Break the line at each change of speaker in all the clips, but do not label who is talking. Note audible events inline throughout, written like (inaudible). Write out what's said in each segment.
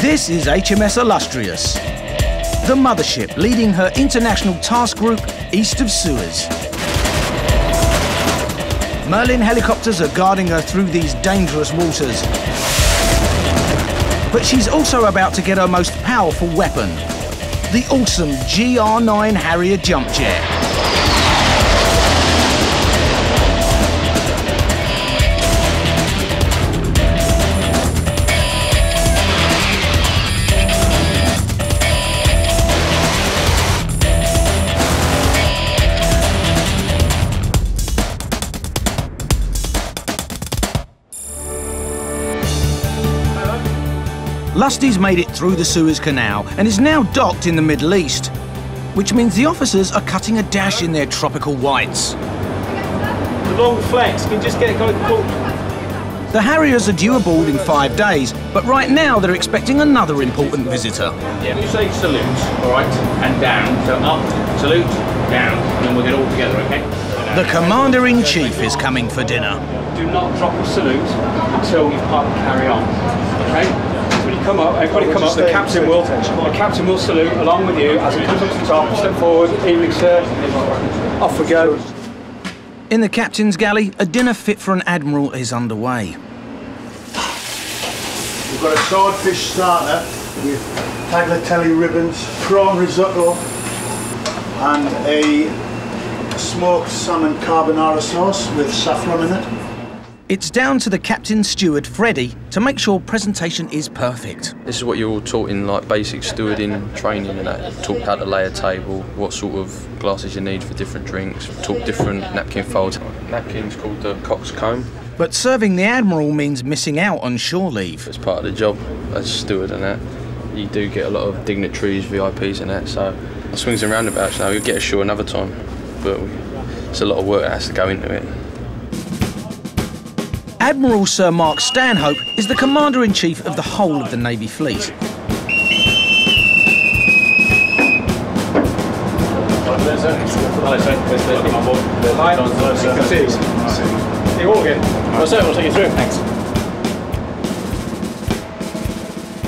This is HMS Illustrious, the mothership leading her international task group east of Suez. Merlin helicopters are guarding her through these dangerous waters. But she's also about to get her most powerful weapon, the awesome GR9 Harrier jump jet. Lusty's made it through the Suez Canal and is now docked in the Middle East, which means the officers are cutting a dash in their tropical whites.
The long flex can just get going.
The Harriers are due aboard in five days, but right now they're expecting another important visitor.
Yeah, you say salute, all right, and down. So up, salute, down, and then we'll get all together, okay?
The Commander-in-Chief is coming for dinner.
Do not drop a salute until you've parked the carry on, okay? When you come up, everybody come up, the captain will the captain will salute along with you as he comes up to the top, step forward, evening sir, off we go.
In the captain's galley, a dinner fit for an admiral is underway.
We've got a swordfish starter with tagliatelle ribbons, prawn risotto, and a smoked salmon carbonara sauce with saffron in it.
It's down to the captain's steward, Freddie, to make sure presentation is perfect.
This is what you're all taught in like basic stewarding training and that. Taught how to lay a table, what sort of glasses you need for different drinks, talk different napkin folds. Napkin's called the cock's comb.
But serving the Admiral means missing out on shore leave.
It's part of the job as steward and that. You do get a lot of dignitaries, VIPs and that, so swings and roundabouts now. You'll get ashore another time, but it's a lot of work that has to go into it.
Admiral Sir Mark Stanhope is the Commander-in-Chief of the whole of the Navy fleet.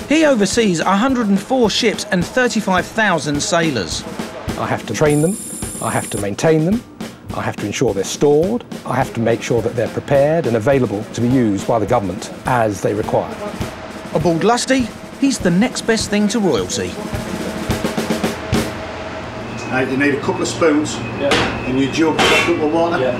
He oversees 104 ships and 35,000 sailors.
I have to train them, I have to maintain them, I have to ensure they're stored. I have to make sure that they're prepared and available to be used by the government as they require.
Aboard Lusty, he's the next best thing to royalty.
Now you need a couple of spoons yeah. and your jug a cup of water. Yeah.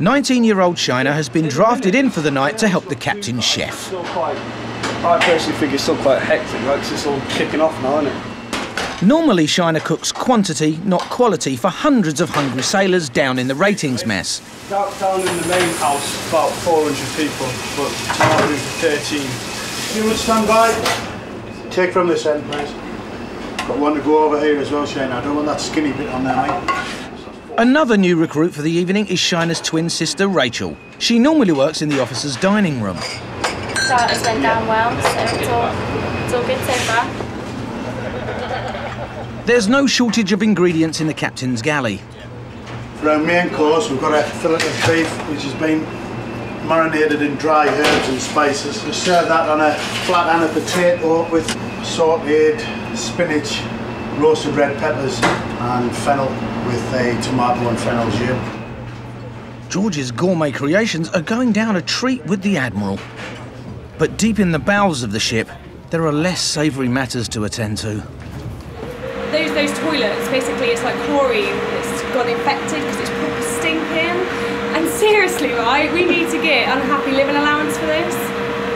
19-year-old Shiner has been drafted in for the night to help the captain's chef.
I personally think it's still quite hectic, right? Because it's all kicking off now, isn't it?
Normally, Shiner cooks quantity, not quality, for hundreds of hungry sailors down in the ratings mess.
Down, down in the main house, about 400 people, but now we're 13.
You would stand by. Take from this end, please. Got one to go over here as well, Shane. I don't want that skinny bit on there, mate.
Another new recruit for the evening is Shiner's twin sister, Rachel. She normally works in the officer's dining room.
Starters went down well, so it's all, it's all good so far.
There's no shortage of ingredients in the captain's galley.
For our main course, we've got a fillet of beef, which has been marinated in dry herbs and spices. We serve that on a flat and a potato with sauteed spinach, roasted red peppers and fennel with a tomato and fennel jam.
George's gourmet creations are going down a treat with the Admiral. But deep in the bowels of the ship, there are less savoury matters to attend to
toilets, basically, it's like chlorine that's got infected because it's proper stinking. And seriously, right, we need to get unhappy living allowance for this.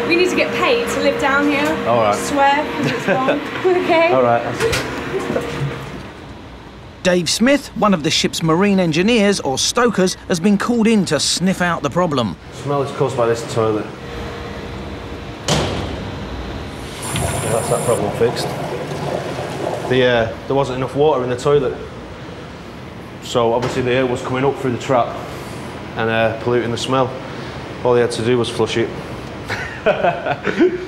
We need to get paid to live down here.
All right.
I swear, it's wrong. (laughs) okay.
All right.
Dave Smith, one of the ship's marine engineers or stokers, has been called in to sniff out the problem.
The smell is caused by this toilet. That's that problem fixed the, uh, there wasn't enough water in the toilet. So obviously the air was coming up through the trap and uh, polluting the smell. All they had to do was flush it. (laughs)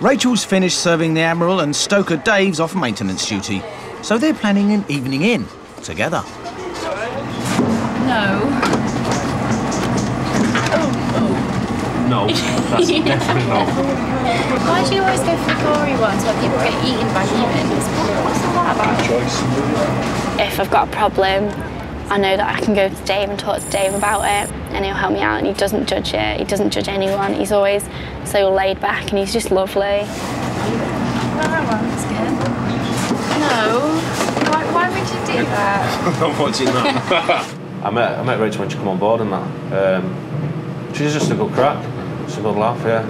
Rachel's finished serving the Admiral and Stoker Dave's off maintenance duty. So they're planning an evening in together.
No.
No. (laughs) That's definitely no.
Why do you always go for the gory ones where people get eaten by humans? What's all that about?
Choice.
If I've got a problem, I know that I can go to Dave and talk to Dave about it and he'll help me out and he doesn't judge it, he doesn't judge anyone. He's always so laid back and he's just lovely.
That one's good. No. Why, why would you do that? (laughs)
I'm watching that. (laughs) I met I met Rachel when she come on board and that. Um, she's just a good crack. She's a good laugh, yeah.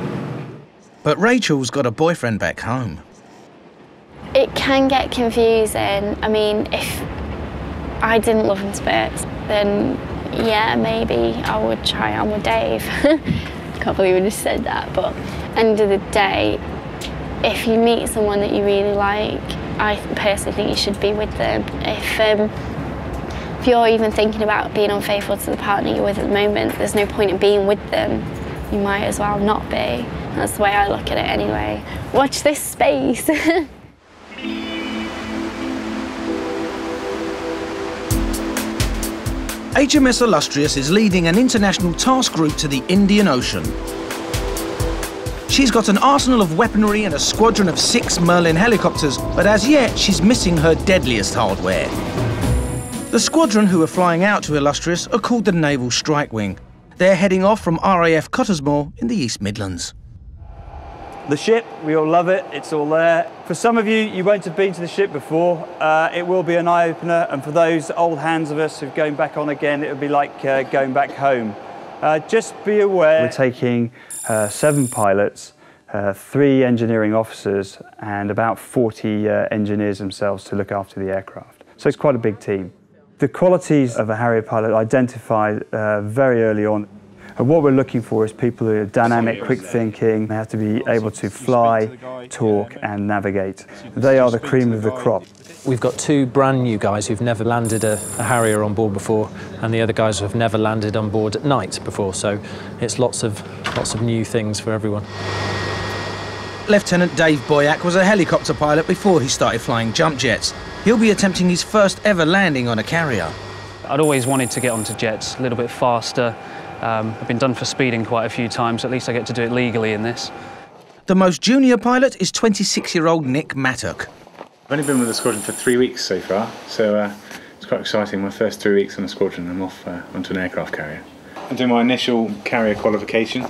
But Rachel's got a boyfriend back home.
It can get confusing. I mean, if I didn't love him to bits, then yeah, maybe I would try on with Dave. (laughs) Can't believe I just said that, but end of the day, if you meet someone that you really like, I personally think you should be with them. If um, if you're even thinking about being unfaithful to the partner you're with at the moment, there's no point in being with them. You might as well not be. That's the way I look at it anyway. Watch this space. (laughs)
HMS Illustrious is leading an international task group to the Indian Ocean. She's got an arsenal of weaponry and a squadron of six Merlin helicopters, but as yet she's missing her deadliest hardware. The squadron who are flying out to Illustrious are called the Naval Strike Wing. They're heading off from RAF Cottesmore in the East Midlands.
The ship, we all love it, it's all there. For some of you, you won't have been to the ship before. Uh, it will be an eye opener, and for those old hands of us who're going back on again, it'll be like uh, going back home. Uh, just be aware we're taking uh, seven pilots, uh, three engineering officers, and about 40 uh, engineers themselves to look after the aircraft. So it's quite a big team. The qualities of a Harrier pilot identified uh, very early on. And what we're looking for is people who are dynamic, quick thinking. They have to be able to fly, talk, and navigate. They are the cream of the crop.
We've got two brand new guys who've never landed a, a, Harrier on board before, and the other guys who have never landed on board at night before. So it's lots of lots of new things for everyone.
Lieutenant Dave Boyack was a helicopter pilot before he started flying jump jets. He'll be attempting his first ever landing on a carrier.
I'd always wanted to get onto jets a little bit faster, um, I've been done for speeding quite a few times, at least I get to do it legally in this.
The most junior pilot is 26-year-old Nick Mattock.
I've only been with the squadron for three weeks so far, so uh, it's quite exciting. My first three weeks on the squadron, I'm off uh, onto an aircraft carrier. I'm doing my initial carrier qualification,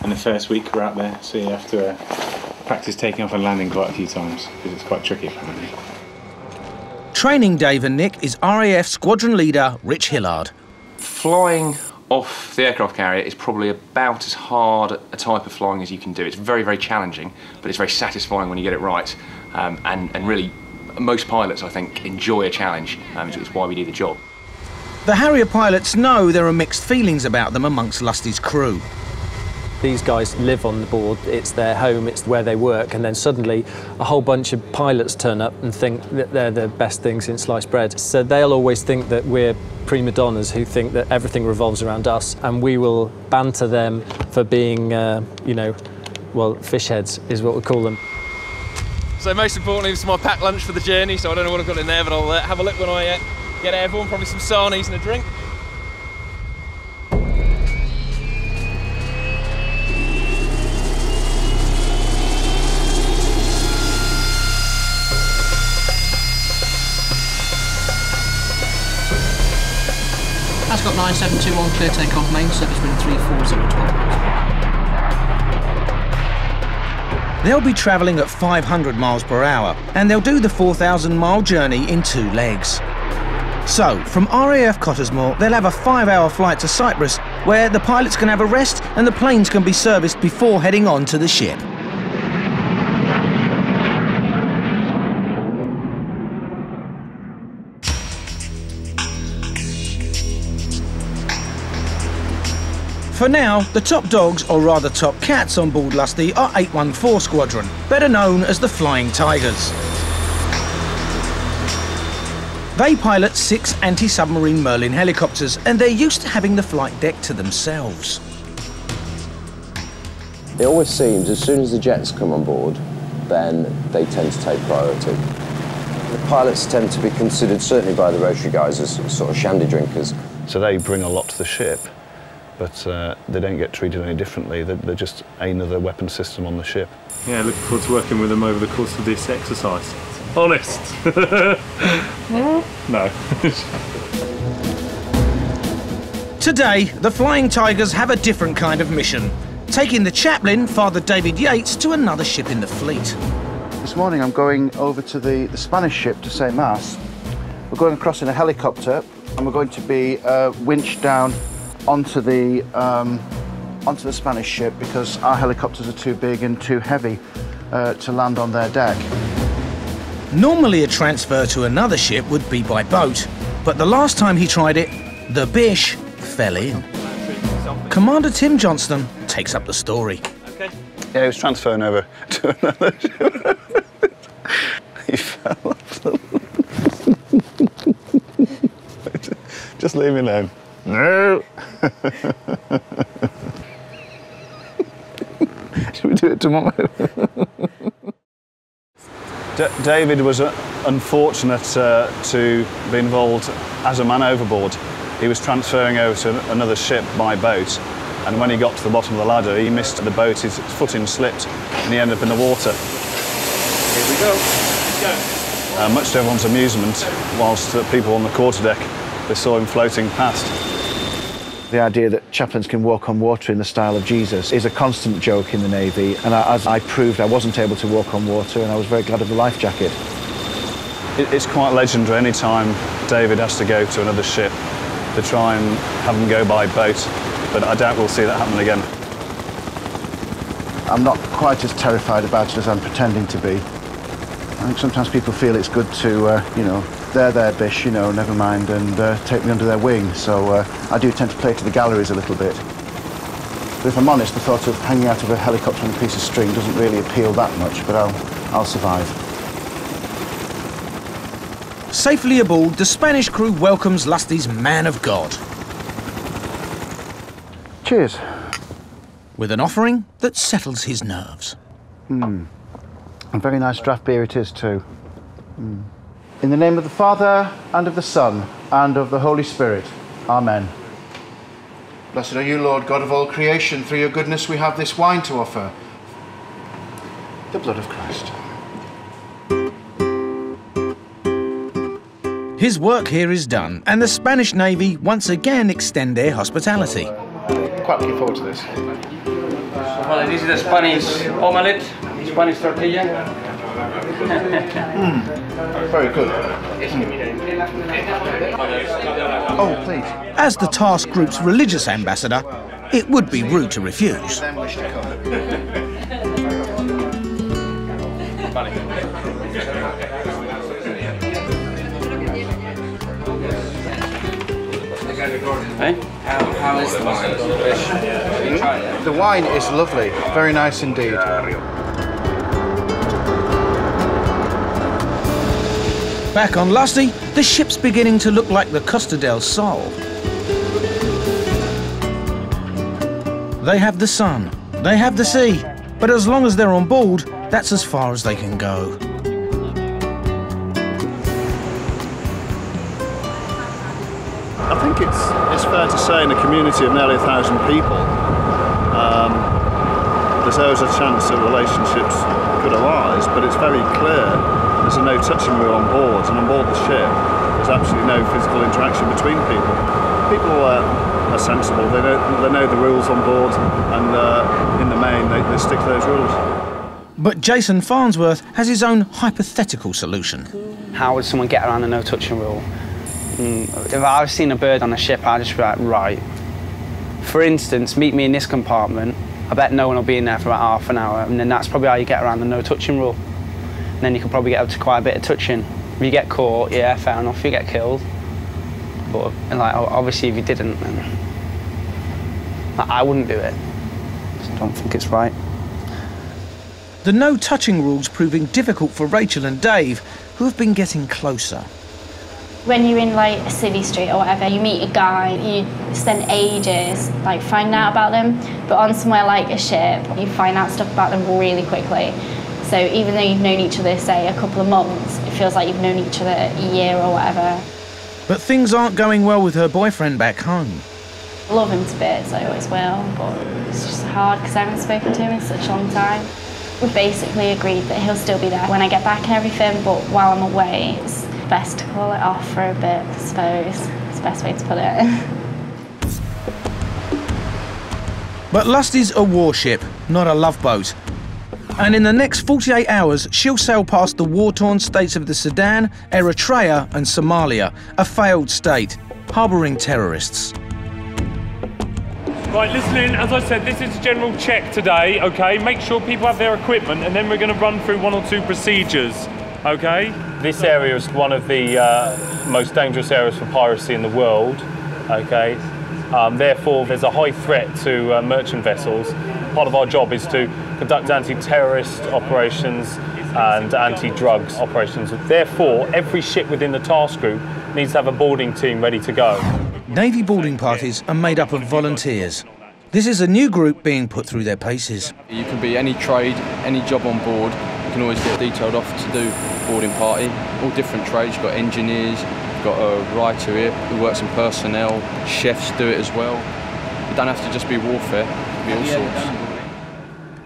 and the first week we're out there, so you have to uh, practice taking off and landing quite a few times, because it's quite tricky apparently.
Training Dave and Nick is RAF squadron leader Rich Hillard.
Flying off the aircraft carrier is probably about as hard a type of flying as you can do. It's very, very challenging, but it's very satisfying when you get it right. Um, and, and really, most pilots, I think, enjoy a challenge. Um, it's, it's why we do the job.
The Harrier pilots know there are mixed feelings about them amongst Lusty's crew.
These guys live on the board, it's their home, it's where they work, and then suddenly a whole bunch of pilots turn up and think that they're the best thing since sliced bread. So they'll always think that we're prima donnas who think that everything revolves around us, and we will banter them for being, uh, you know, well, fish heads is what we call them.
So most importantly, this is my packed lunch for the journey, so I don't know what I've got in there, but I'll uh, have a look when I uh, get airborne, probably some sarnies and a drink.
That's got 9721 clear takeoff main service wind 34012.
They'll be travelling at 500 miles per hour and they'll do the 4,000 mile journey in two legs. So, from RAF Cottesmore, they'll have a five hour flight to Cyprus where the pilots can have a rest and the planes can be serviced before heading on to the ship. For now, the top dogs, or rather top cats on board Lusty are 814 Squadron, better known as the Flying Tigers. They pilot six anti-submarine Merlin helicopters and they're used to having the flight deck to themselves.
It always seems as soon as the jets come on board, then they tend to take priority. The pilots tend to be considered, certainly by the Rotary guys, as sort of shandy drinkers.
So they bring a lot to the ship but uh, they don't get treated any differently. They're, they're just another weapon system on the ship.
Yeah, looking forward to working with them over the course of this exercise. Honest. (laughs) no.
Today, the Flying Tigers have a different kind of mission, taking the chaplain, Father David Yates, to another ship in the fleet.
This morning I'm going over to the, the Spanish ship to say Mass. We're going across in a helicopter and we're going to be uh, winched down onto the, um, onto the Spanish ship because our helicopters are too big and too heavy uh, to land on their deck.
Normally, a transfer to another ship would be by boat, but the last time he tried it, the Bish fell in. Commander Tim Johnston takes up the story. Okay.
Yeah, he was transferring over to another ship. (laughs) he fell off the... (laughs) Just leave me alone. No. (laughs) Should we do it tomorrow? (laughs) D David was uh, unfortunate uh, to be involved as a man overboard. He was transferring over to another ship by boat, and when he got to the bottom of the ladder, he missed the boat, his footing slipped, and he ended up in the water.
Here we go.
Uh, much to everyone's amusement, whilst the people on the quarterdeck, they saw him floating past.
The idea that chaplains can walk on water in the style of Jesus is a constant joke in the Navy, and I, as I proved, I wasn't able to walk on water, and I was very glad of the life jacket.
It, it's quite legendary any time David has to go to another ship to try and have them go by boat, but I doubt we'll see that happen again.
I'm not quite as terrified about it as I'm pretending to be. I think sometimes people feel it's good to, uh, you know, they're their bish, you know, never mind, and uh, take me under their wing. So uh, I do tend to play to the galleries a little bit. But if I'm honest, the thought of hanging out of a helicopter on a piece of string doesn't really appeal that much, but I'll, I'll survive.
Safely aboard, the Spanish crew welcomes Lusty's man of God.
Cheers.
With an offering that settles his nerves.
Hmm. A very nice draft beer it is, too. Hmm. In the name of the Father, and of the Son, and of the Holy Spirit. Amen. Blessed are you, Lord, God of all creation. Through your goodness we have this wine to offer. The blood of Christ.
His work here is done, and the Spanish Navy once again extend their hospitality.
Quite looking forward to this.
Well, this is the Spanish omelette, Spanish tortilla. Hmm.
Very good. Hmm. Oh, please.
As the task group's religious ambassador, it would be rude to refuse.
Hey? How, how is the wine? Hmm?
The wine is lovely. Very nice indeed.
Back on Lusty, the ship's beginning to look like the Costa del Sol. They have the sun, they have the sea, but as long as they're on board, that's as far as they can go.
I think it's, it's fair to say in a community of nearly a thousand people, um, there's always a chance that relationships could arise, but it's very clear there's a no touching rule on board, and on board the ship there's absolutely no physical interaction between people. People uh, are sensible, they know, they know the rules on board, and uh, in the main they, they stick to those rules.
But Jason Farnsworth has his own hypothetical solution.
How would someone get around the no touching rule? Mm, if I've seen a bird on a ship, I'd just be like, right. For instance, meet me in this compartment. I bet no one will be in there for about half an hour, and then that's probably how you get around the no touching rule. And then you can probably get up to quite a bit of touching. If you get caught, yeah, fair enough, you get killed. But like, obviously, if you didn't, then like, I wouldn't do it. I don't think it's right.
The no touching rule's proving difficult for Rachel and Dave, who have been getting closer.
When you're in like a city street or whatever, you meet a guy, you spend ages like finding out about them. But on somewhere like a ship, you find out stuff about them really quickly. So even though you've known each other, say, a couple of months, it feels like you've known each other a year or whatever.
But things aren't going well with her boyfriend back home.
I love him to bits, I always will, but it's just hard because I haven't spoken to him in such a long time. We basically agreed that he'll still be there when I get back and everything, but while I'm away, it's best to call it off for a bit, I suppose. It's the best way to put it.
But Lusty's a warship, not a love boat. And in the next 48 hours, she'll sail past the war-torn states of the Sudan, Eritrea and Somalia, a failed state, harbouring terrorists.
Right, listening, as I said, this is a general check today, okay? Make sure people have their equipment and then we're going to run through one or two procedures, okay?
This area is one of the uh, most dangerous areas for piracy in the world, okay? Um, therefore, there's a high threat to uh, merchant vessels. Part of our job is to conduct anti-terrorist operations and anti-drugs operations. Therefore, every ship within the task group needs to have a boarding team ready to go.
Navy boarding parties are made up of volunteers. This is a new group being put through their paces.
You can be any trade, any job on board. You can always get detailed off to do boarding party. All different trades. You've got engineers, you've got a writer here who works in personnel, chefs do it as well. You don't have to just be warfare, it can be all sorts.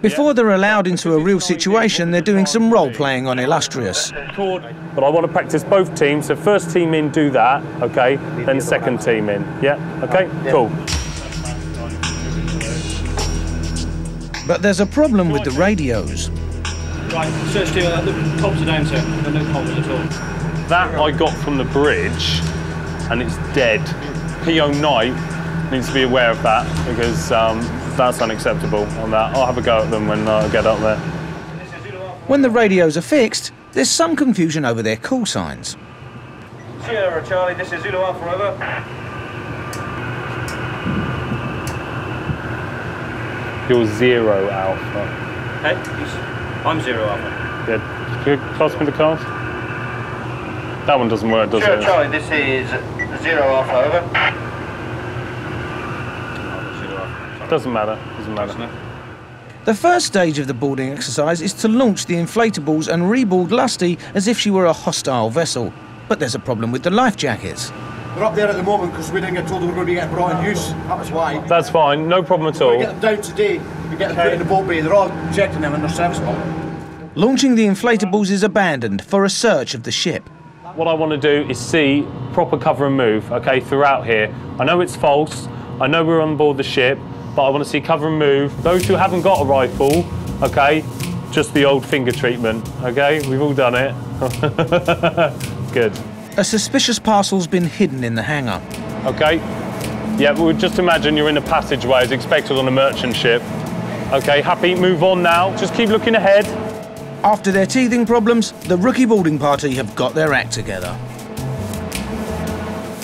Before they're allowed into a real situation, they're doing some role playing on Illustrious.
But I want to practice both teams. So first team in, do that, okay? Then second team in. Yeah, okay? Cool.
But there's a problem with the radios.
Right, search to uh, the comms are down, sir. There are no comms at all.
That I got from the bridge, and it's dead. PO Knight needs to be aware of that because um, that's unacceptable on that. I'll have a go at them when I get up there.
When the radios are fixed, there's some confusion over their call signs.
Sierra Charlie, this is Zulu Alpha, over.
You're zero alpha.
Hey, I'm Zero Alpha.
Good. Can you pass me the card? That one doesn't work, does
Sure,
it?
Charlie, this is Zero Alpha, over.
Doesn't matter. Doesn't matter.
The first stage of the boarding exercise is to launch the inflatables and reboard Lusty as if she were a hostile vessel. But there's a problem with the life jackets.
They're up there at the moment because we didn't get told they were going to be getting brought in use. That was why.
That's fine. No problem at
We're
all.
going to get them down today. We get them put in the boat bay. They're all checking them and they're serviceable.
Launching the inflatables is abandoned for a search of the ship.
What I want to do is see proper cover and move, okay, throughout here. I know it's false. I know we're on board the ship, but I want to see cover and move. Those who haven't got a rifle, okay, just the old finger treatment, okay? We've all done it. (laughs) Good.
A suspicious parcel's been hidden in the hangar.
Okay. Yeah, well, just imagine you're in a passageway as expected on a merchant ship. Okay, happy, move on now. Just keep looking ahead.
After their teething problems, the rookie boarding party have got their act together.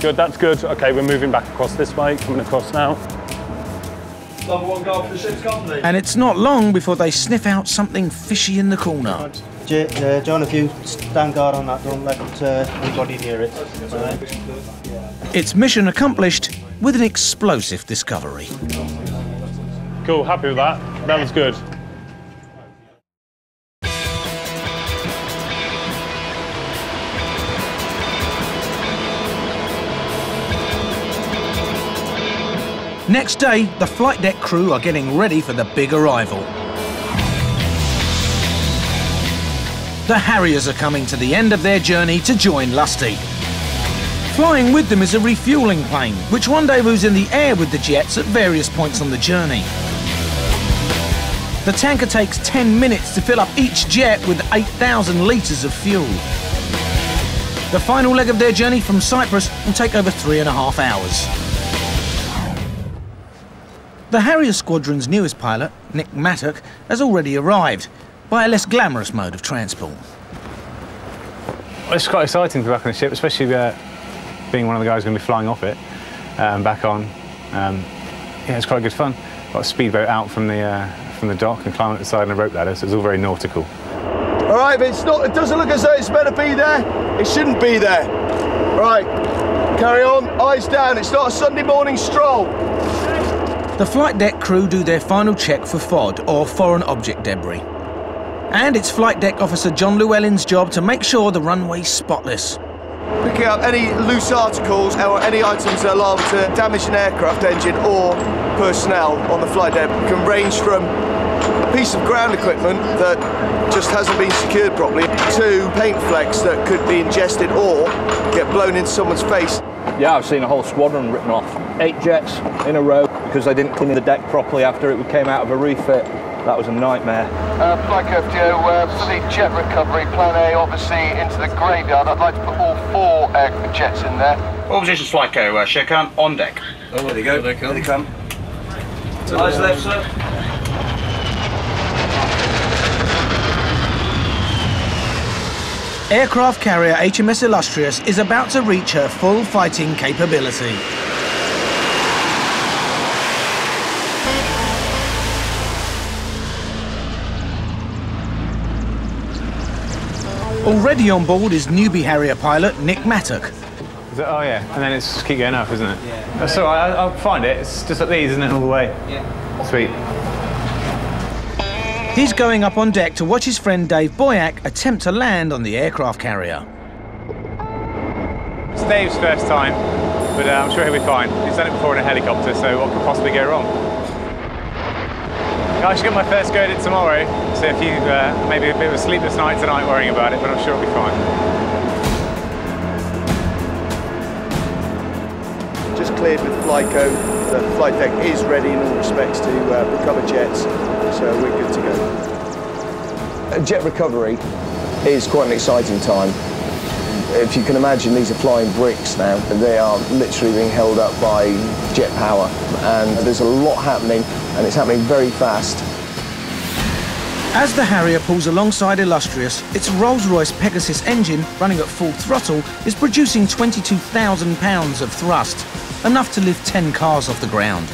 Good, that's good. Okay, we're moving back across this way, coming across now.
Number one goal for the ship's company.
And it's not long before they sniff out something fishy in the corner.
J- uh, John, if you stand guard on that, don't let uh, anybody near it. Alright?
It's mission accomplished with an explosive discovery.
Cool, happy with that. That was good.
Next day, the flight deck crew are getting ready for the big arrival. The Harriers are coming to the end of their journey to join Lusty. Flying with them is a refueling plane, which rendezvous in the air with the jets at various points on the journey. The tanker takes 10 minutes to fill up each jet with 8,000 litres of fuel. The final leg of their journey from Cyprus will take over three and a half hours. The Harrier Squadron's newest pilot, Nick Mattock, has already arrived by a less glamorous mode of transport.
Well, it's quite exciting to be back on the ship, especially uh, being one of the guys going to be flying off it um, back on. Um, yeah, it's quite good fun. Got a speedboat out from the uh, from the dock and climbing up the side on a rope ladder, so it's all very nautical.
All right, but it's not, it doesn't look as though it's meant to be there. It shouldn't be there. Right, carry on, eyes down. It's not a Sunday morning stroll.
The flight deck crew do their final check for FOD, or foreign object debris. And it's flight deck officer John Llewellyn's job to make sure the runway's spotless.
Picking up any loose articles or any items that are liable to damage an aircraft engine or personnel on the flight deck can range from a piece of ground equipment that just hasn't been secured properly to paint flecks that could be ingested or get blown into someone's face.
Yeah, I've seen a whole squadron written off. Eight jets in a row because they didn't clean the deck properly after it came out of a refit. That was a nightmare.
Uh, Flight Joe, uh, for the jet recovery, plan A obviously into the graveyard. I'd like to put all four uh, jets in there.
All positions Flyco, uh, Sherkan on deck.
Oh, there you go.
There they come.
There they come. Eyes left, sir.
Aircraft carrier HMS Illustrious is about to reach her full fighting capability. Already on board is newbie Harrier pilot Nick Mattock.
It, oh yeah, and then it's just keep going up, isn't it? Yeah. That's all right. I'll find it. It's just like these, isn't it, all the way?
Yeah.
Sweet.
He's going up on deck to watch his friend Dave Boyack attempt to land on the aircraft carrier.
It's Dave's first time, but uh, I'm sure he'll be fine. He's done it before in a helicopter, so what could possibly go wrong? I should get my first go at it tomorrow, so if you uh, maybe a bit of a sleepless night tonight worrying about it, but I'm sure it'll be fine.
Just cleared with Flyco. The flight deck is ready in all respects to uh, recover jets, so we're good to go.
Jet recovery is quite an exciting time. If you can imagine, these are flying bricks now. They are literally being held up by jet power, and there's a lot happening, and it's happening very fast.
As the Harrier pulls alongside Illustrious, its Rolls-Royce Pegasus engine, running at full throttle, is producing 22,000 pounds of thrust, enough to lift 10 cars off the ground.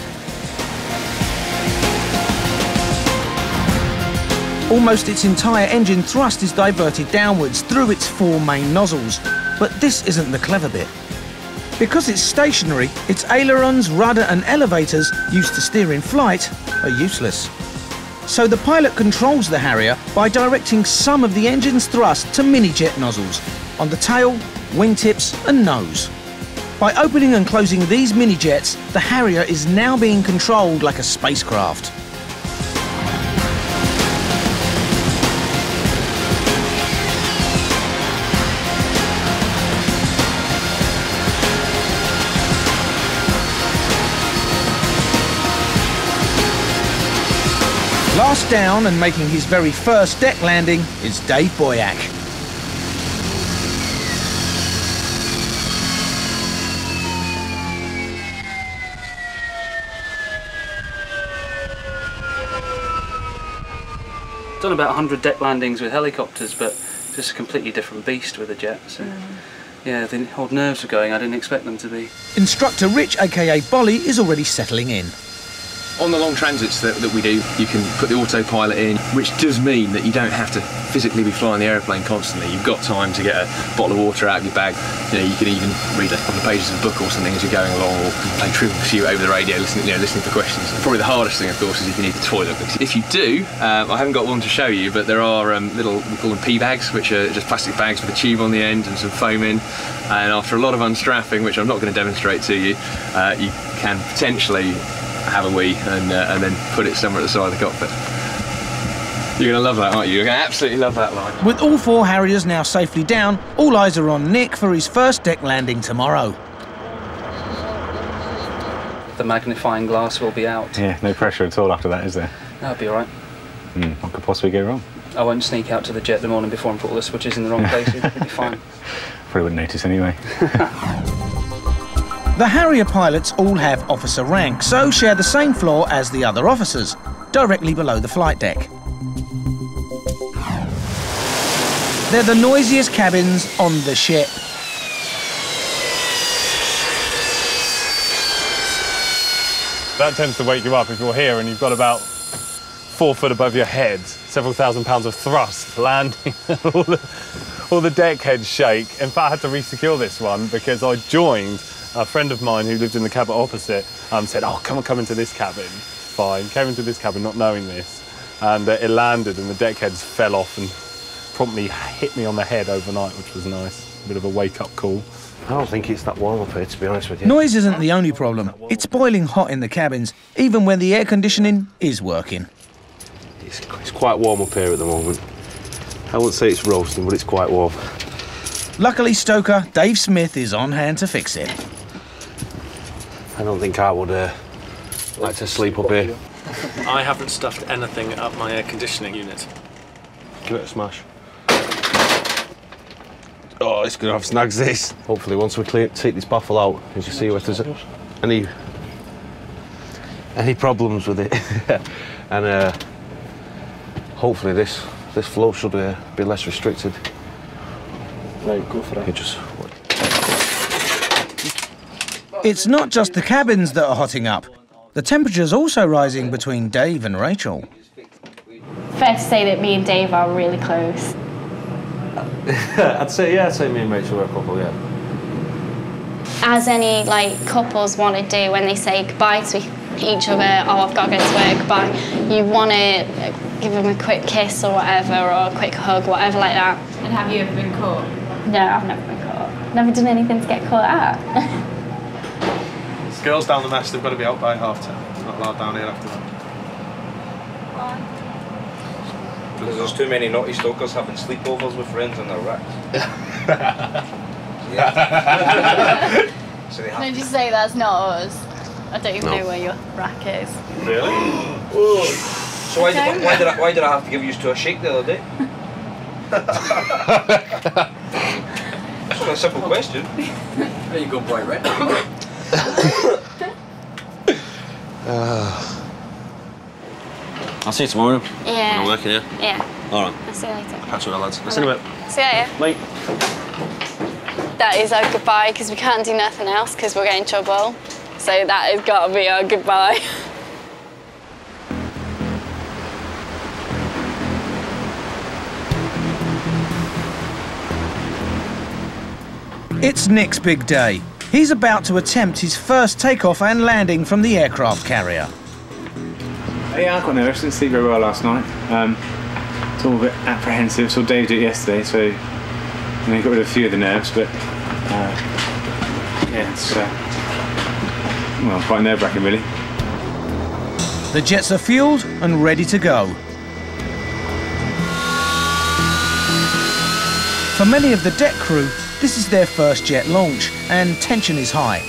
Almost its entire engine thrust is diverted downwards through its four main nozzles, but this isn't the clever bit. Because it's stationary, its ailerons, rudder and elevators, used to steer in flight, are useless. So the pilot controls the Harrier by directing some of the engine's thrust to mini-jet nozzles, on the tail, wingtips and nose. By opening and closing these mini-jets, the Harrier is now being controlled like a spacecraft. Last down and making his very first deck landing is Dave Boyack.
Done about 100 deck landings with helicopters, but just a completely different beast with a jet. So, mm. yeah, the old nerves were going. I didn't expect them to be.
Instructor Rich, aka Bolly, is already settling in.
On the long transits that, that we do, you can put the autopilot in, which does mean that you don't have to physically be flying the aeroplane constantly. You've got time to get a bottle of water out of your bag. You know, you can even read a couple of pages of a book or something as you're going along, or play Trivial Pursuit over the radio, listening, you know, listening for questions. Probably the hardest thing, of course, is if you need the toilet. If you do, um, I haven't got one to show you, but there are um, little, we call them pee bags, which are just plastic bags with a tube on the end and some foam in. And after a lot of unstrapping, which I'm not going to demonstrate to you, uh, you can potentially have a wee and, uh, and then put it somewhere at the side of the cockpit. You're going to love that, aren't you? You're going to absolutely love that line.
With all four Harriers now safely down, all eyes are on Nick for his first deck landing tomorrow.
The magnifying glass will be out.
Yeah, no pressure at all after that, is there?
That'll be all right.
Hmm, what could possibly go wrong?
I won't sneak out to the jet the morning before and put all the switches in the wrong places. It'll be fine. (laughs)
Probably wouldn't notice anyway. (laughs)
The Harrier pilots all have officer rank, so share the same floor as the other officers, directly below the flight deck. They're the noisiest cabins on the ship.
That tends to wake you up if you're here and you've got about four foot above your head, several thousand pounds of thrust landing, (laughs) all, the, all the deck heads shake. In fact, I had to re-secure this one because I joined a friend of mine who lived in the cabin opposite um, said, oh, come on, come into this cabin. Fine, came into this cabin not knowing this. And uh, it landed and the deck heads fell off and promptly hit me on the head overnight, which was nice. A bit of a wake-up call.
I don't think it's that warm up here, to be honest with you.
Noise isn't the only problem. It's boiling hot in the cabins, even when the air conditioning is working.
It's, it's quite warm up here at the moment. I wouldn't say it's roasting, but it's quite warm.
Luckily, stoker Dave Smith is on hand to fix it.
I don't think I would uh, like to sleep up here. (laughs)
I haven't stuffed anything up my air conditioning unit.
Give it a smash. Oh, it's going to have snags, this. Hopefully, once we clear, take this baffle out, as you see if there's any any problems with it, (laughs) and uh, hopefully this this flow should uh, be less restricted.
No, go for
it. just
It's not just the cabins that are hotting up. The temperature's also rising between Dave and Rachel.
Fair to say that me and Dave are really close. (laughs)
I'd say yeah, I'd say me and Rachel are a couple, yeah.
As any like couples want to do when they say goodbye to each other, oh I've got to go to work, goodbye, you want to give them a quick kiss or whatever, or a quick hug, whatever like that.
And have you ever been caught?
No, I've never been caught. Never done anything to get caught out. (laughs)
Girls down the mess, they've got to be out by half ten. It's not allowed down here after that.
Because there's too many naughty stokers having sleepovers with friends and they're wrecked. (laughs) yeah. (laughs) so they have
Did you say that's not us? I don't even
No.
know where your rack is.
Really? So why did, why, did I, why did I have to give you to a shake the other day? (laughs) It's not a simple question.
There you go, bright red. (laughs)
I'll see you tomorrow.
Yeah.
I'm working here.
Yeah.
All right.
I'll see you later.
Catch you later, lads. See you in a bit.
See you later.
Bye.
That is our goodbye because we can't do nothing else because we're getting in trouble. So that has got to be our goodbye.
It's Nick's big day. He's about to attempt his first takeoff and landing from the aircraft carrier.
Yeah, I got nervous. Didn't sleep very well last night. Um, it's all a bit apprehensive. Saw Dave do it yesterday, so you know, got rid of a few of the nerves. But uh, yeah, it's uh, well quite nerve-wracking, really.
The jets are fueled and ready to go. For many of the deck crew, this is their first jet launch, and tension is high.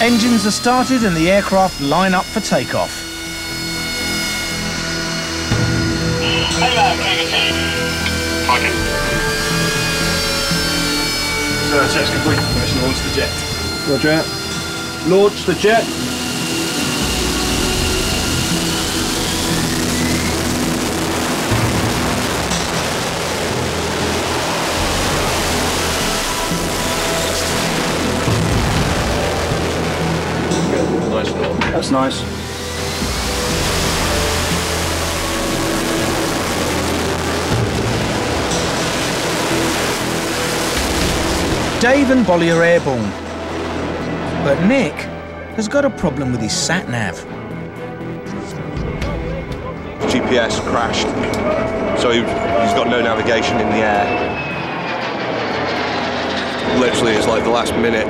Engines are started and the aircraft line up for takeoff.
So check's complete. Let's launch the jet. Roger. Launch the jet. That's nice.
Dave and Bolly are airborne. But Nick has got a problem with his sat-nav.
GPS crashed, so he, he's got no navigation in the air. Literally, it's like the last minute,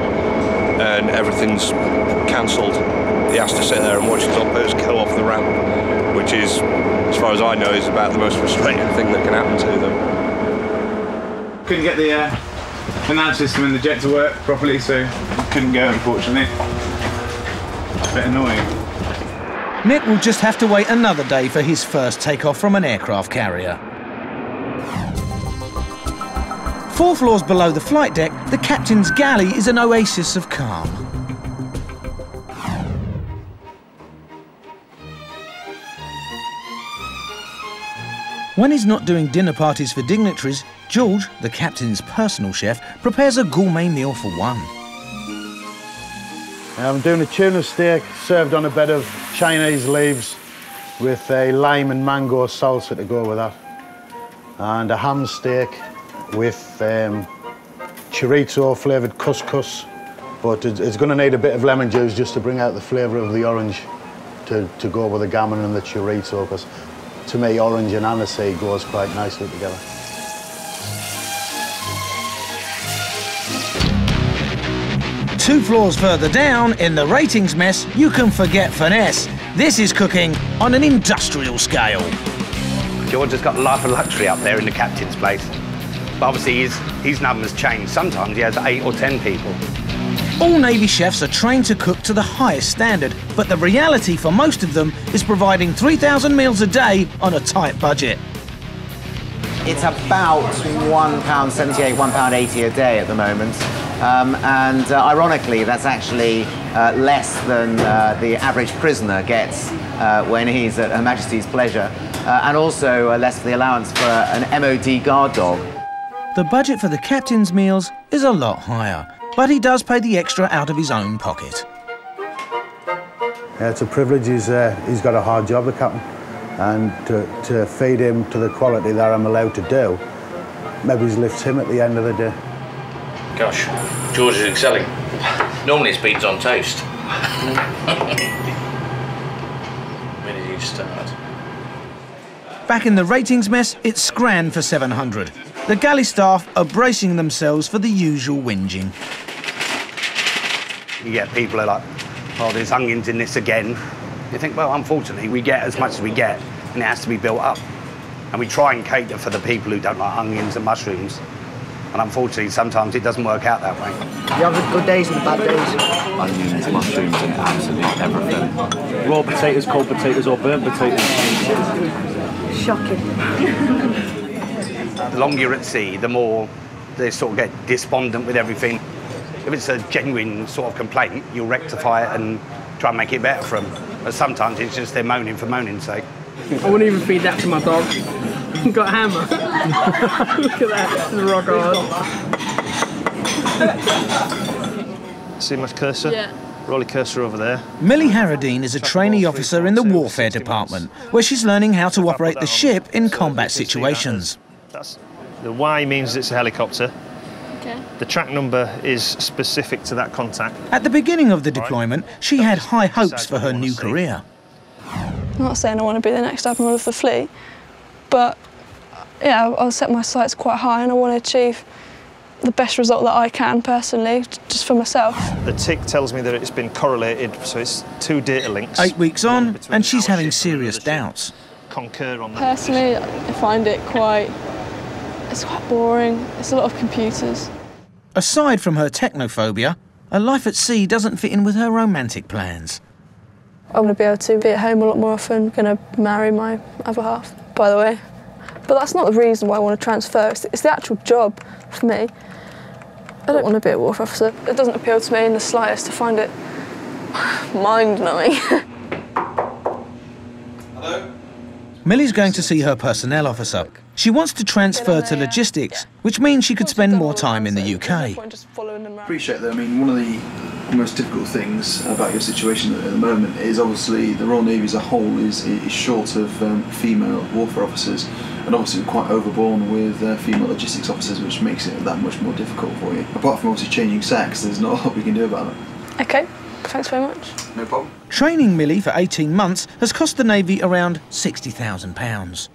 and everything's cancelled. He has to sit there and watch his operators go off the ramp, which is, as far as I know, is about the most frustrating thing that can happen to them.
Couldn't get the uh, announce system in the jet to work properly, so couldn't go unfortunately. A bit annoying.
Nick will just have to wait another day for his first takeoff from an aircraft carrier. Four floors below the flight deck, the captain's galley is an oasis of calm. When he's not doing dinner parties for dignitaries, George, the captain's personal chef, prepares a gourmet meal for one.
I'm doing a tuna steak served on a bed of Chinese leaves with a lime and mango salsa to go with that. And a ham steak with um, chorizo flavoured couscous. But it's going to need a bit of lemon juice just to bring out the flavour of the orange
to, to go with the gammon and the chorizo because to me orange and aniseed goes quite nicely together.
Two floors further down, in the ratings mess, you can forget finesse. This is cooking on an industrial scale.
George has got the life of luxury up there in the captain's place. But obviously his, his numbers change. Sometimes he has eight or ten people.
All Navy chefs are trained to cook to the highest standard, but the reality for most of them is providing 3,000 meals a day on a tight budget.
It's about £1.78, £1.80 a day at the moment. Um, and uh, ironically, that's actually uh, less than uh, the average prisoner gets uh, when he's at Her Majesty's pleasure, uh, and also uh, less for the allowance for an MOD guard dog.
The budget for the captain's meals is a lot higher, but he does pay the extra out of his own pocket.
Yeah, it's a privilege. He's, uh, he's got a hard job, the captain. And to, to feed him to the quality that I'm allowed to do, maybe lifts him at the end of the day.
Gosh, George is excelling. Normally it's beans on toast. (laughs) when did you start?
Back in the ratings mess, it's Scran for 700. The galley staff are bracing themselves for the usual whinging.
You get people are like, oh, there's onions in this again. You think, well, unfortunately, we get as much as we get, and it has to be built up. And we try and cater for the people who don't like onions and mushrooms. And unfortunately, sometimes it doesn't work out that way.
You have the good days and the bad days.
Onions, mushrooms, and absolutely everything.
Raw potatoes, cold potatoes, or burnt potatoes.
Shocking. (laughs)
The longer you're at sea, the more they sort of get despondent with everything. If it's a genuine sort of complaint, you'll rectify it and try and make it better for them. But sometimes it's just they're moaning for moaning's sake.
I wouldn't even feed that to my dog. (laughs) Got a hammer. (laughs) Look at that. It's rock hard.
See my cursor?
Yeah.
Rolly cursor over there.
Millie Harradine is a trainee officer in the warfare department, where she's learning how to operate the ship in combat situations.
That's the Y means it's a helicopter.
Okay.
The track number is specific to that contact.
At the beginning of the deployment, she had high hopes for her new career.
I'm not saying I want to be the next admiral of the fleet, but yeah, I'll set my sights quite high and I want to achieve the best result that I can personally, just for myself.
The tick tells me that it's been correlated, so it's two data links.
Eight weeks on, and she's having serious doubts.
Concur on that.
Personally, I find it quite, it's quite boring. It's a lot of computers.
Aside from her technophobia, a life at sea doesn't fit in with her romantic plans.
I want to be able to be at home a lot more often, going to marry my other half, by the way. But that's not the reason why I want to transfer, it's, it's the actual job for me. I don't want to be a wharf officer. It doesn't appeal to me in the slightest. to find it (sighs) mind-numbing. Hello?
Millie's going to see her personnel officer. She wants to transfer to logistics, which means she could spend more time in the UK.
Appreciate that. I mean, one of the most difficult things about your situation at the moment is obviously the Royal Navy as a whole is, is short of um, female warfare officers, and obviously we're quite overborne with uh, female logistics officers, which makes it that much more difficult for you. Apart from obviously changing sex, there's not a lot we can do about it.
okay, thanks very much.
No problem.
Training Millie for 18 months has cost the Navy around £60,000.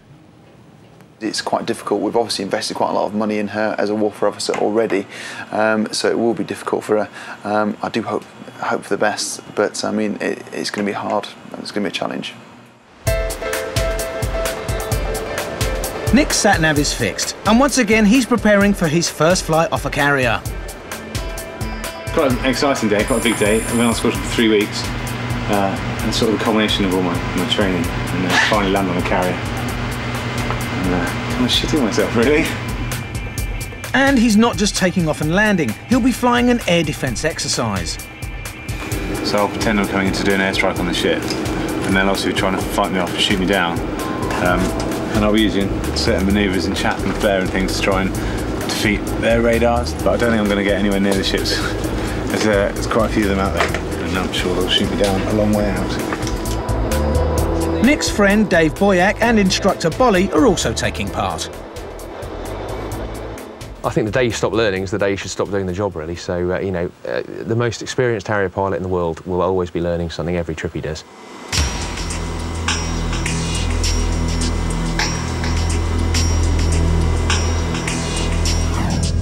It's quite difficult. We've obviously invested quite a lot of money in her as a warfare officer already, um, so it will be difficult for her. Um, I do hope hope for the best, but I mean it, it's going to be hard. It's going to be a challenge.
Nick's sat-nav is fixed, and once again he's preparing for his first flight off a carrier.
Quite an exciting day, quite a big day. I've been on squadron for three weeks, uh, and sort of a combination of all my, my training, and then finally land on a carrier. And uh, shitting myself, really.
And he's not just taking off and landing, he'll be flying an air defence exercise.
So I'll pretend I'm coming in to do an airstrike on the ship, and they'll obviously be trying to fight me off and shoot me down. Um, and I'll be using certain manoeuvres and chaff and flare and things to try and defeat their radars, but I don't think I'm going to get anywhere near the ships. (laughs) There's, uh, there's quite a few of them out there, and I'm sure they'll shoot me down a long way out.
Nick's friend Dave Boyack and instructor Bolly are also taking part.
I think the day you stop learning is the day you should stop doing the job, really. So, uh, you know, uh, the most experienced Harrier pilot in the world will always be learning something every trip he does.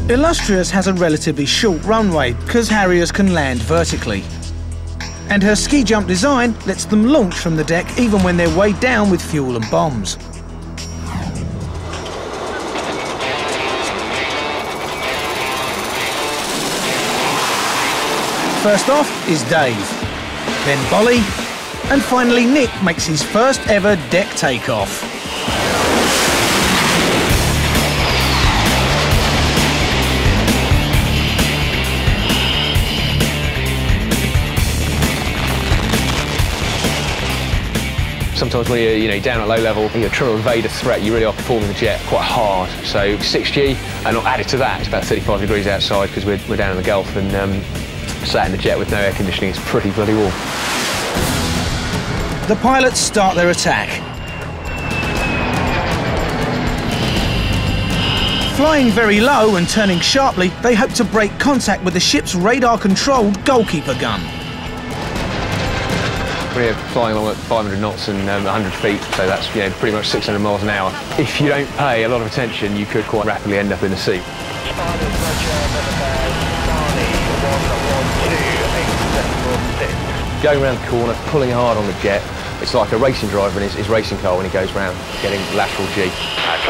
Illustrious has a relatively short runway because Harriers can land vertically. And her ski jump design lets them launch from the deck even when they're weighed down with fuel and bombs. First off is Dave, then Bolly, and finally Nick makes his first ever deck takeoff.
Sometimes when you're you know, down at low level and you're trying to evade a threat, you really are performing the jet quite hard. So 6G, and added to that, it's about 35 degrees outside because we're, we're down in the Gulf and um, sat in the jet with no air conditioning, it's pretty bloody warm.
The pilots start their attack. Flying very low and turning sharply, they hope to break contact with the ship's radar-controlled goalkeeper gun.
We're flying along at 500 knots and um, 100 feet, so that's you know, pretty much 600 miles an hour. If you don't pay a lot of attention, you could quite rapidly end up in the sea. Going around the corner, pulling hard on the jet, it's like a racing driver in his, his racing car when he goes round, getting lateral G.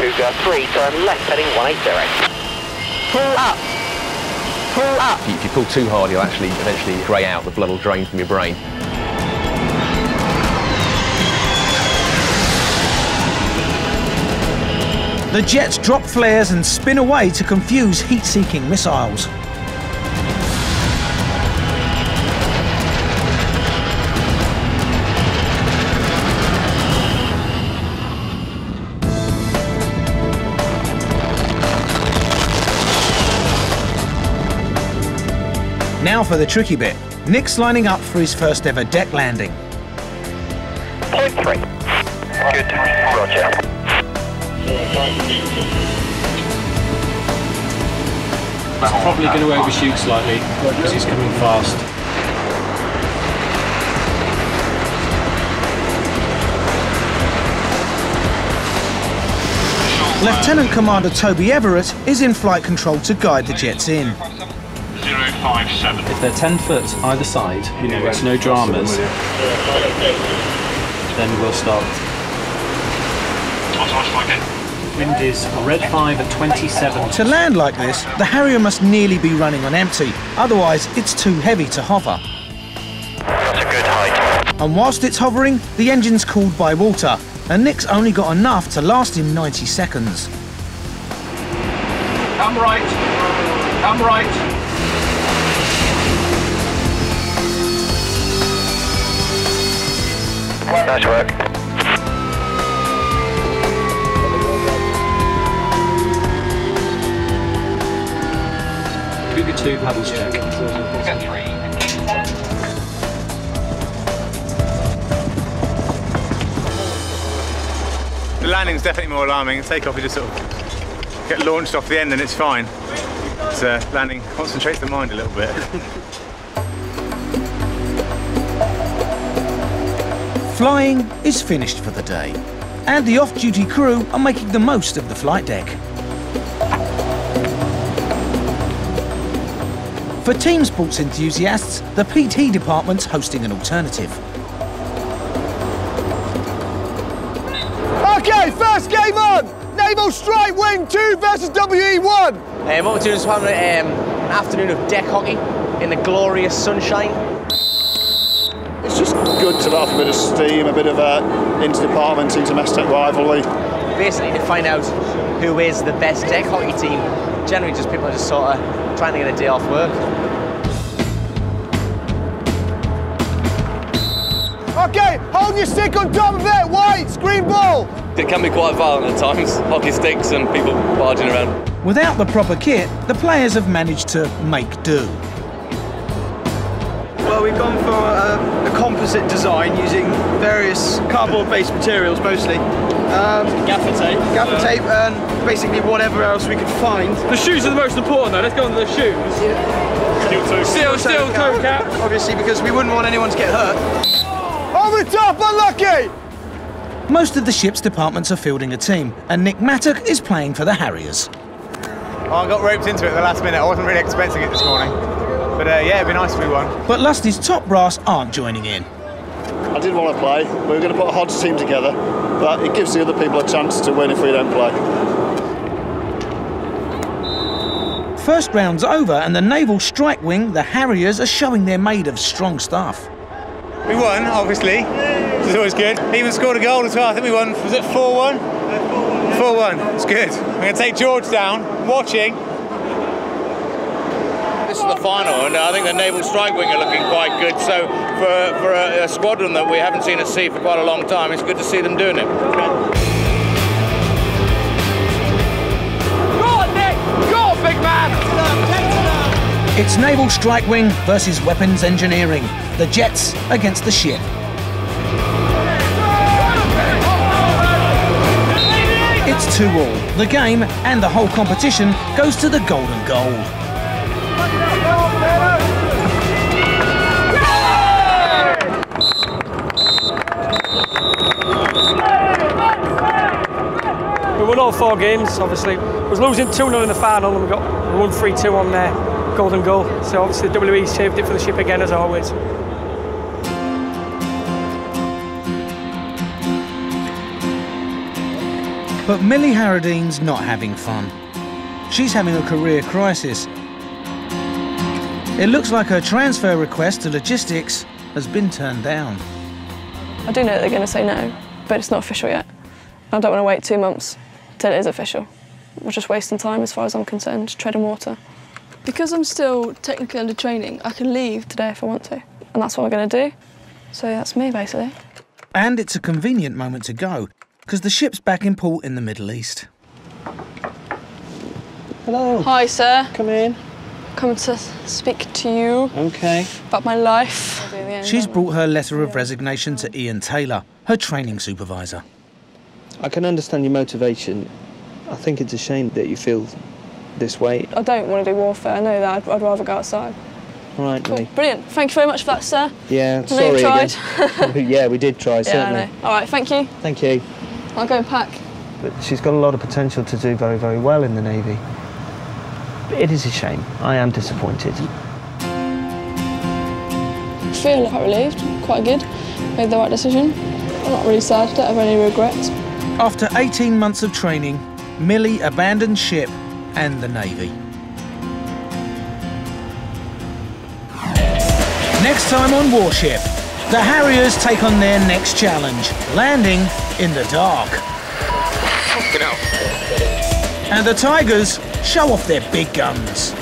Cougar 3, turn left heading 180. Pull up. Pull up.
If you, if you pull too hard, you'll actually eventually grey out, the blood will drain from your brain.
The jets drop flares and spin away to confuse heat-seeking missiles. Now for the tricky bit. Nick's lining up for his first ever deck landing.
Point three. Good. Roger.
He's probably going to overshoot slightly because he's coming fast.
Lieutenant Commander Toby Everett is in flight control to guide the jets in.
If they're 10 foot either side, you know, it's no dramas, then we'll start. Wind is red 5 at 27.
To land like this, the Harrier must nearly be running on empty, otherwise it's too heavy to hover.
That's a good height.
And whilst it's hovering, the engine's cooled by water, and Nick's only got enough to last him 90 seconds.
Come right. Come right.
Nice work.
Cougar 2 paddles check.
The landing's definitely more alarming. Takeoff, you just sort of get launched off the end and it's fine. It's, uh, landing concentrates the mind a little bit. (laughs)
Flying is finished for the day, and the off-duty crew are making the most of the flight deck. For team sports enthusiasts, the PT department's hosting an alternative.
Okay, first game on! Naval Strike Wing 2 versus WE1!
Um, what we're doing is having um, an afternoon of deck hockey in the glorious sunshine.
It's just good to let off a bit of steam, a bit of a inter-department, inter-domestic rivalry.
Basically, to find out who is the best deck hockey team. Generally, just people are just sort of trying to get a day off work.
Okay, hold your stick on top of it, white, screen ball!
It can be quite violent at times, hockey sticks and people barging around.
Without the proper kit, the players have managed to make do.
Well, we've gone for a, a composite design using various cardboard-based materials mostly. Um,
gaffer tape.
Gaffer tape and basically whatever else we could find.
The shoes are the most important though, let's go on to the shoes.
Steel toe.
Steel, steel toe cap.
Obviously, because we wouldn't want anyone to get hurt.
Over the top, unlucky!
Most of the ship's departments are fielding a team, and Nick Mattock is playing for the Harriers.
Well, I got roped into it at the last minute. I wasn't really expecting it this morning. But uh, yeah, it'd be nice if we won.
But Lusty's top brass aren't joining in.
I did want to play. We were going to put a Hodge team together, but it gives the other people a chance to win if we don't play.
First round's over, and the Naval Strike Wing, the Harriers, are showing they're made of strong stuff.
We won, obviously. Which is always good. Even scored a goal as well. I think we won, was it 4 1? 4 1. It's good. I'm going to take George down, watching.
This is the final, and I think the Naval Strike Wing are looking quite good. So, for, for a, a squadron that we haven't seen at sea for quite a long time, it's good to see them doing it. Go, Nick! Go, big man!
It's Naval Strike Wing versus Weapons Engineering. The jets against the ship. It's two all. The game and the whole competition goes to the golden goal.
We won all four games, obviously. Was losing 2-0 in the final and we got we won 3-2 on there, golden goal. So obviously WE saved it for the ship again as always.
But Millie Harradine's not having fun. She's having a career crisis. It looks like her transfer request to logistics has been turned down.
I do know that they're going to say no, but it's not official yet. I don't want to wait two months till it is official. We're just wasting time as far as I'm concerned, treading water. Because I'm still technically under training, I can leave today if I want to. And that's what I'm going to do. So that's me, basically.
And it's a convenient moment to go, because the ship's back in port in the Middle East.
Hello.
Hi, sir.
Come in.
Come to speak to you
Okay.
about my life.
She's brought her letter of resignation to Ian Taylor, her training supervisor.
I can understand your motivation. I think it's a shame that you feel this way.
I don't want to do warfare. I know that. I'd, I'd rather go outside.
All right,
Cool.
Millie.
Brilliant. Thank you very much for that, sir.
Yeah,
I know
sorry
you tried.
again. (laughs) yeah, we did try, (laughs)
yeah, I
certainly.
know. All right, thank you.
Thank you.
I'll go and pack.
But she's got a lot of potential to do very, very well in the Navy. It is a shame. I am disappointed.
I feel quite relieved, quite good. Made the right decision. I'm not really sad, don't have any regrets.
After 18 months of training, Millie abandoned ship and the Navy. Next time on Warship, the Harriers take on their next challenge, landing in the dark.
Fucking hell.
And the Tigers show off their big guns.